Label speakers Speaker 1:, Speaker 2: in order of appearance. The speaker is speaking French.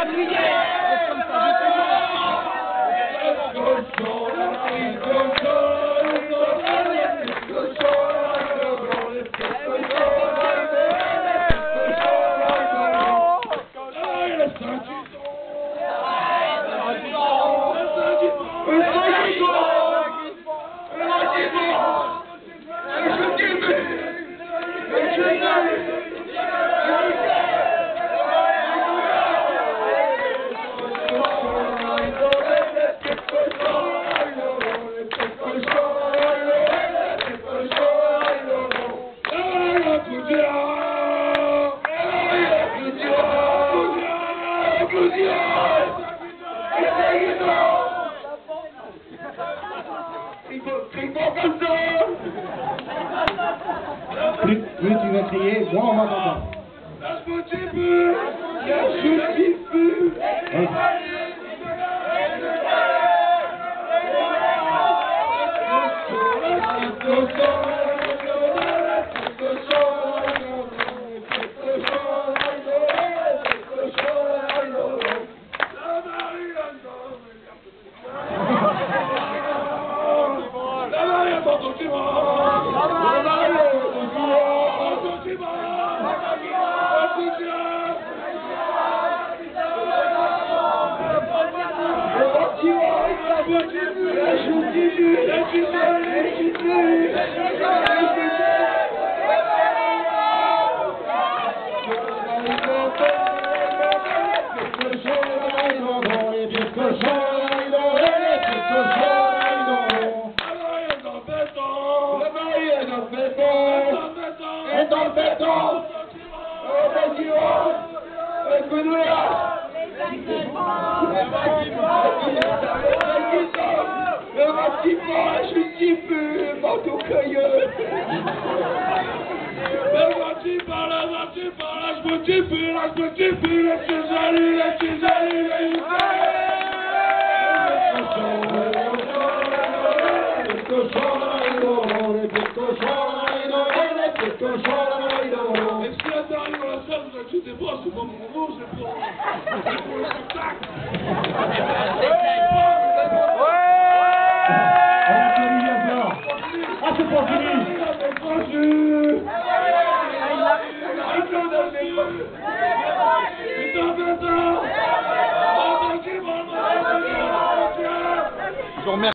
Speaker 1: Zabiję! Crie pas Plus,
Speaker 2: plus tu vas crier, moins
Speaker 1: on va t'entendre.
Speaker 3: Lâche-moi, tu peux
Speaker 1: Lâche-moi, tu peux Good luck petit peu, un petit peu, manteau cueilleux.
Speaker 3: Mais vas-tu par là, tu par là, je me tue plus, là, je me tue plus, laisse que j'allume, laisse que j'allume, laisse que Est-ce que dans la salle, c'est pas mon mot, c'est pour le spectacle. remercie.